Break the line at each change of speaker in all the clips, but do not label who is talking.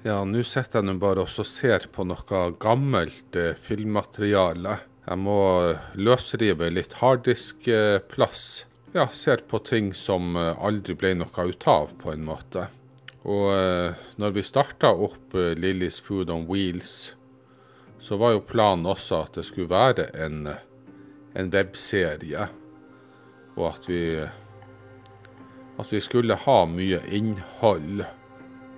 Ja, nå sitter jeg nå bare og ser på noe gammelt eh, filmmateriale. Jeg må løsrive litt harddiskplass. Ja, ser på ting som eh, aldri ble noe ut av, på en måte. Og eh, når vi starta opp eh, Lillys Food on Wheels, så var jo planen også at det skulle være en, en webserie. Og at vi, at vi skulle ha mye innhold.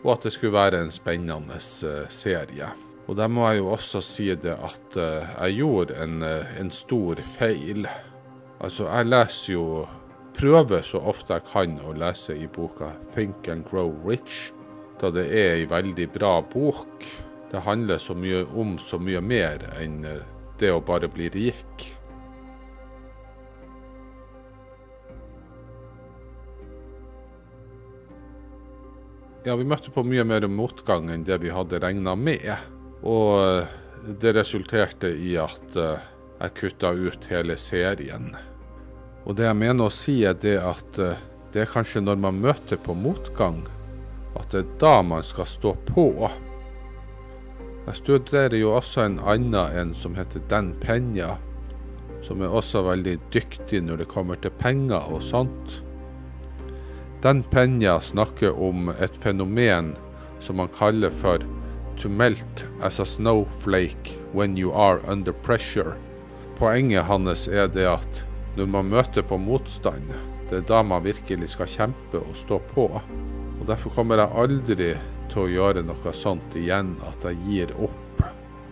Og at det skulle være en spennende eh, serie. Og der må jeg jo også si det at eh, jeg gjorde en, eh, en stor feil. Altså, jeg leser jo Prøver så ofte jeg kan å lese i boka 'Think and Grow Rich', da det er ei veldig bra bok. Det handler så mye om så mye mer enn det å bare bli rik. Ja, vi møtte på mye mer motgang enn det vi hadde regna med. Og det resulterte i at eh, jeg kutta ut hele serien. Og det jeg mener å si, er det at eh, det er kanskje når man møter på motgang, at det er da man skal stå på. Jeg studerer jo også en annen en som heter Dan Penya, som er også veldig dyktig når det kommer til penger og sånt. Dan Penya snakker om et fenomen som han kaller for 'to melt as a snowflake when you are under pressure'. Poenget hans er det at når man møter på motstand, det er da man virkelig skal kjempe og stå på. Og Derfor kommer jeg aldri til å gjøre noe sånt igjen, at jeg gir opp.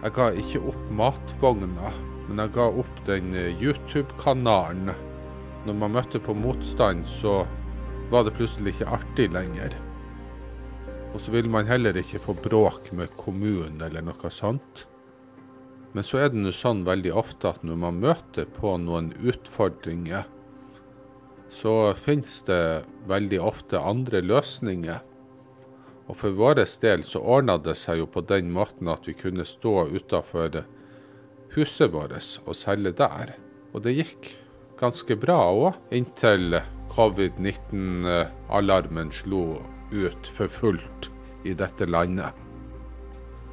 Jeg ga ikke opp matvogna, men jeg ga opp den eh, YouTube-kanalen. Når man møtte på motstand, så var det plutselig ikke artig lenger. Og så vil man heller ikke få bråk med kommunen eller noe sånt. Men så er det nå sånn veldig ofte at når man møter på noen utfordringer, så finnes det veldig ofte andre løsninger. Og for vår del så ordna det seg jo på den måten at vi kunne stå utafor huset vårt og selge der. Og det gikk ganske bra òg, inntil covid-19-alarmen slo ut for fullt i dette landet.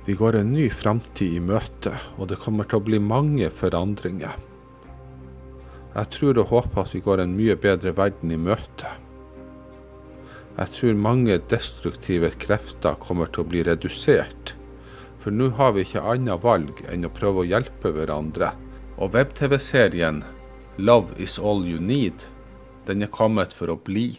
Vi går en ny framtid i møte, og det kommer til å bli mange forandringer. Jeg tror og håper at vi går en mye bedre verden i møte. Jeg tror mange destruktive krefter kommer til å bli redusert, for nå har vi ikke annet valg enn å prøve å hjelpe hverandre. Og web-TV-serien 'Love Is All You Need' den er kommet for å bli.